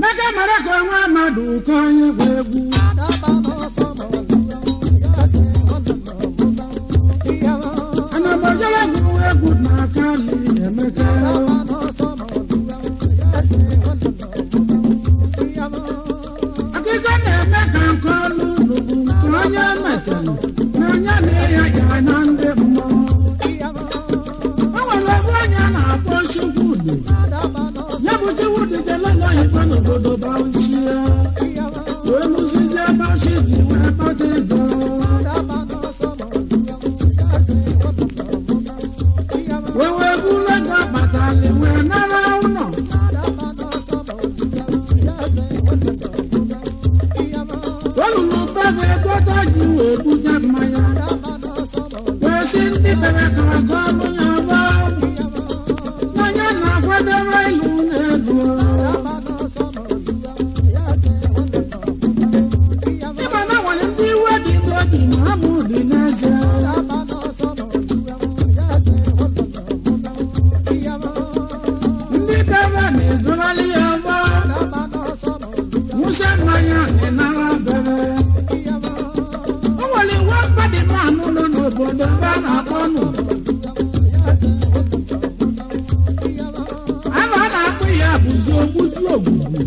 Mẹ́kẹ́ mẹ́rẹ́ kọ́ ẹ̀wọ̀n àmàdù kọ́ yẹ fún egwu. Ànàmọ̀jọ́lá gbùrù egwu nà kálí ẹ̀mẹ́kẹ́. about Ebúlé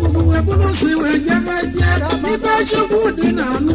gbogbo ẹ̀bùn ló sì wẹ̀ jẹ́ mẹ́jẹ́ níbẹ̀ ṣubú dínà nù.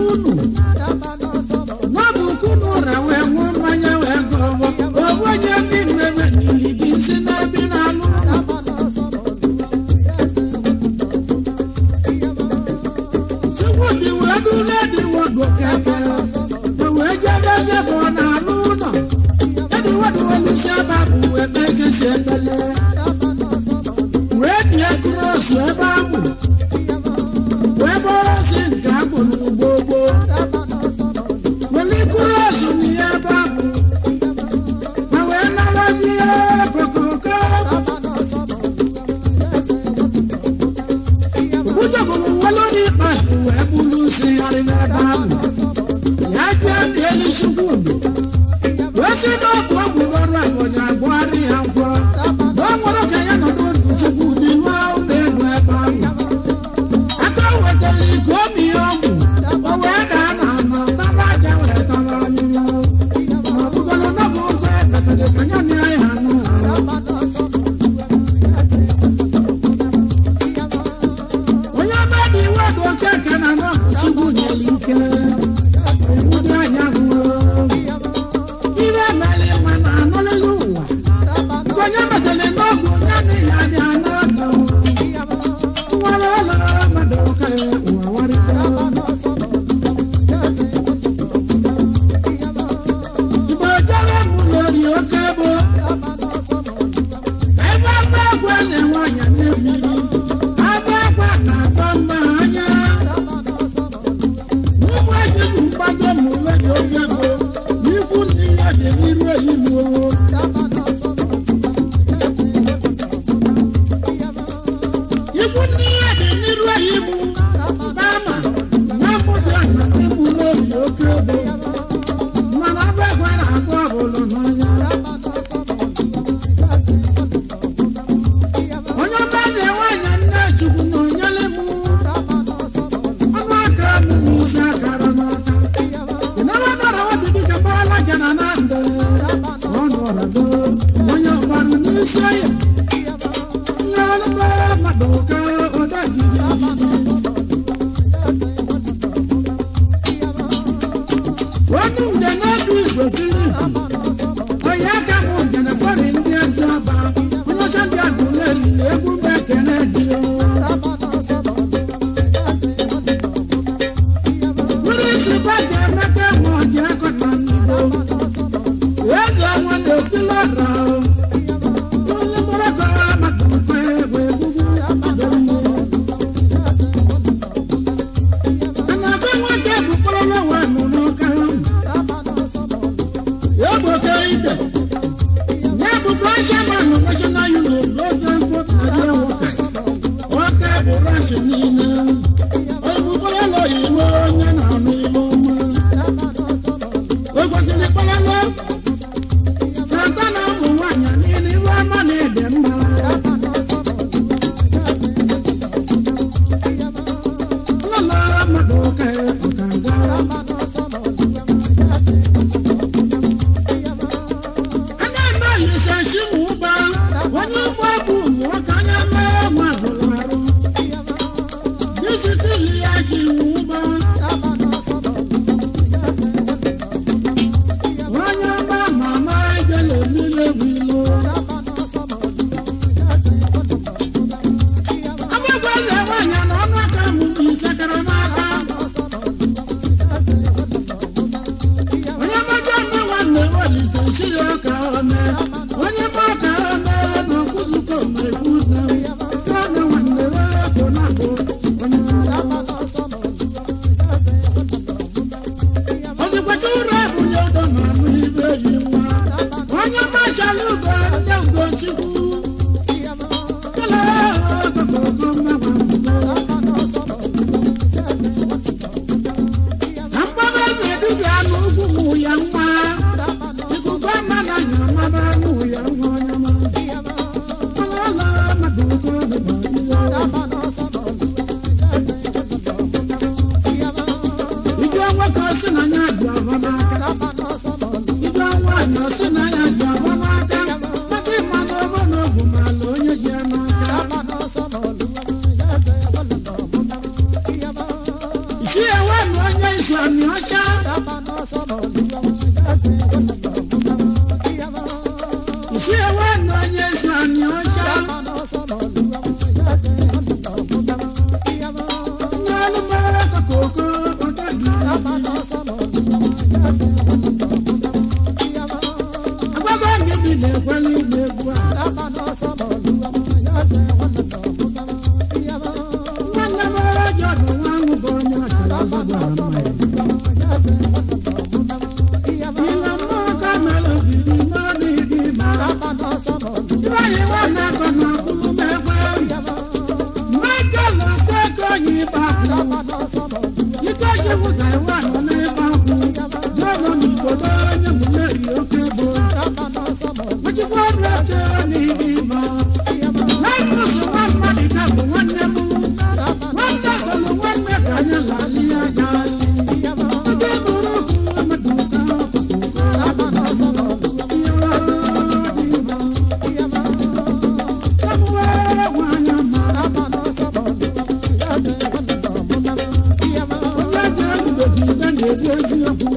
wẹ́ẹ́bà mú wẹ́ẹ́bà sì ń ká gbòòlù gbogbo. mo ní kúrọ́ọ̀sì ní ẹ̀bà mú àwọn ẹ̀náwó sí kòkòkò. púpọ̀ gbogbo wọn ló ní pàṣẹ wẹ́ẹ́bù lù sí àrínàbà mú. ìyá jẹ́ ẹni ṣubú odò wọ́n sì náà igual Israel. Lo que buscan òsì a kan. sọ́dọ̀ àmọ́ ẹ̀.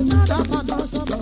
Nada para nós,